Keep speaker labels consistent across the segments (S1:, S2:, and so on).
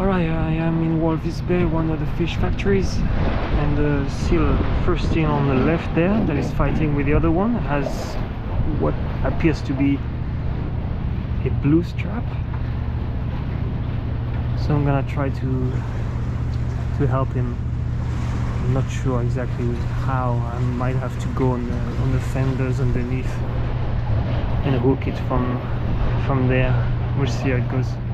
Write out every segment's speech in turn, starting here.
S1: Alright, I am in Walvis Bay, one of the fish factories, and the seal first seal on the left there that is fighting with the other one has what appears to be a blue strap. So I'm gonna try to to help him. I'm not sure exactly how. I might have to go on the on the fenders underneath and hook it from from there. We'll see how it goes.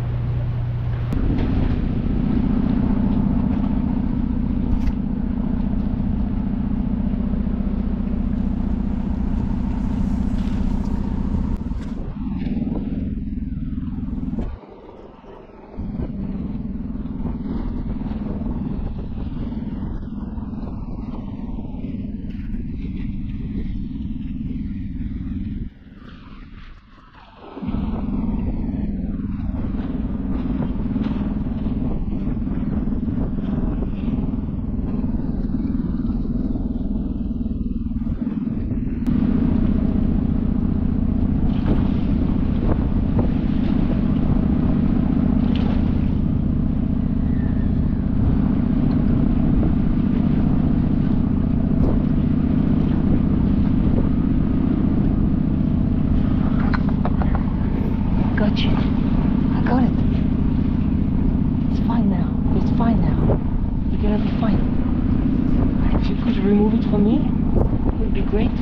S2: Got you. I got it. It's fine now. It's fine now. You're gonna be fine. If you could remove it from me, it would be great.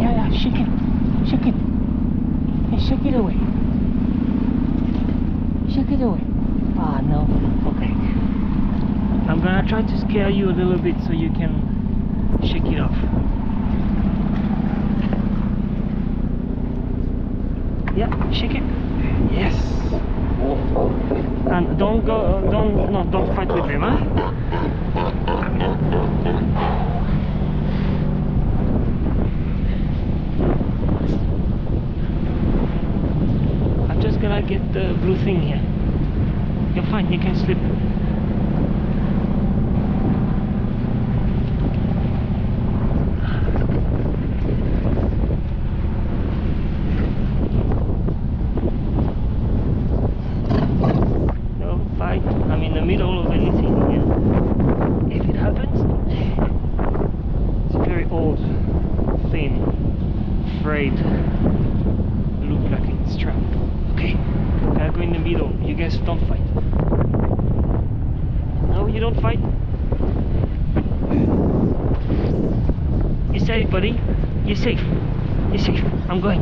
S2: Yeah, yeah, shake it. Shake it. Hey, shake it away. Shake it away. Ah, no. Okay. I'm gonna try to scare you a little bit so you can shake it off. Yeah, shake it. Yes. And don't go, uh, don't, no, don't fight with him, huh? I'm just gonna get the blue thing here. You're fine, you can sleep. No fight. I'm in the middle of anything here. If it happens, it's a very old, thin, look like it's trapped. Okay, gotta go in the middle. You guys don't fight. No, you don't fight. You're safe, buddy. You're safe. You're safe. I'm going.